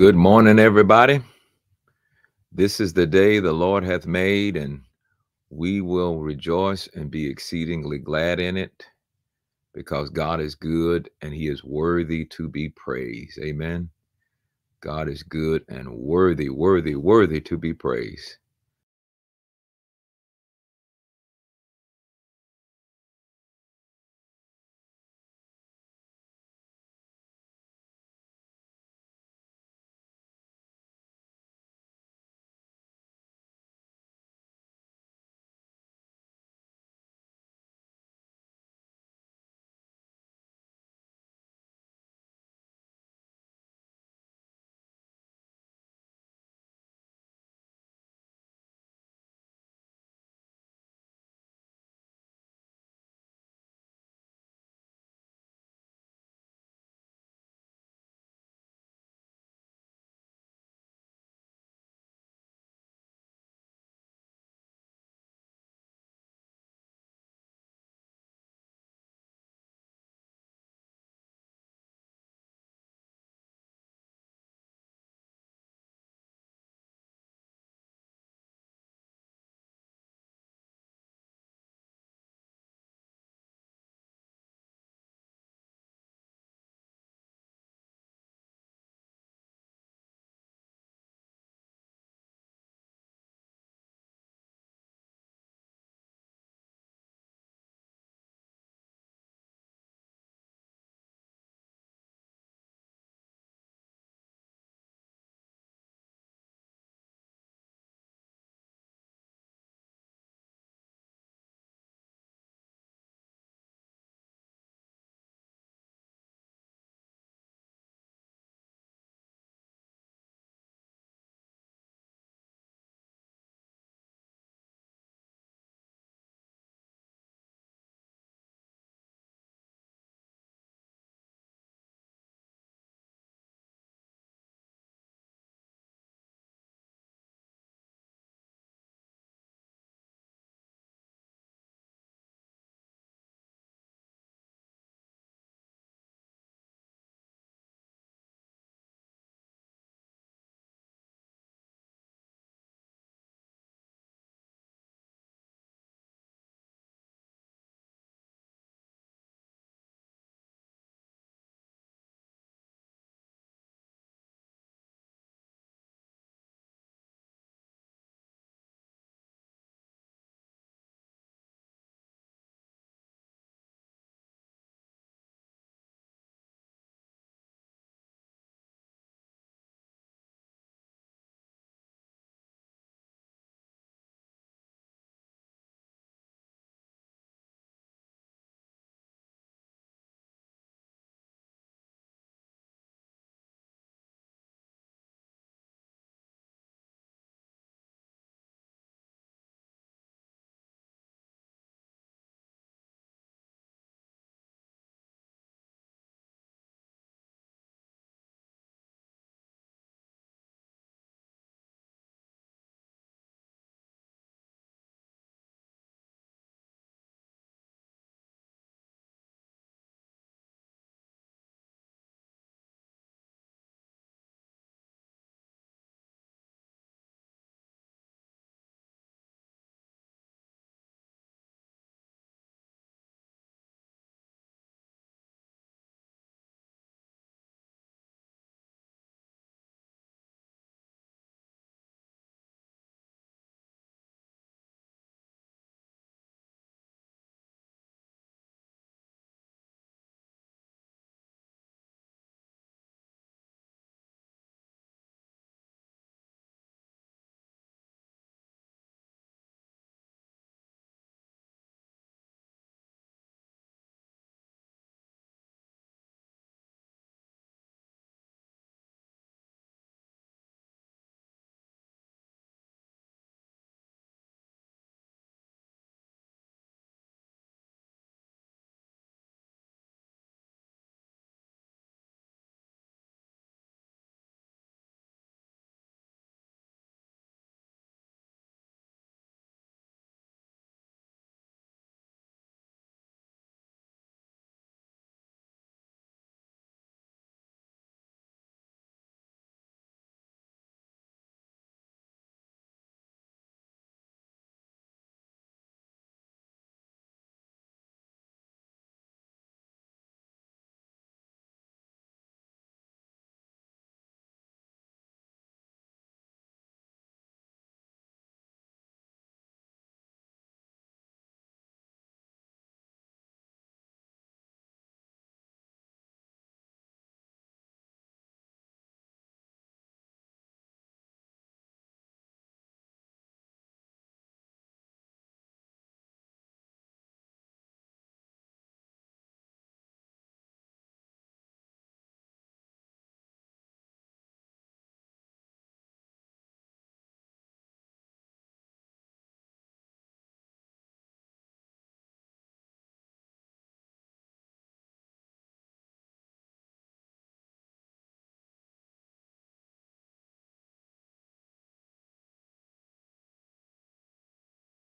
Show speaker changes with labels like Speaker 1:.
Speaker 1: Good morning, everybody. This is the day the Lord hath made, and we will rejoice and be exceedingly glad in it because God is good and he is worthy to be praised. Amen. God is good and worthy, worthy, worthy to be praised.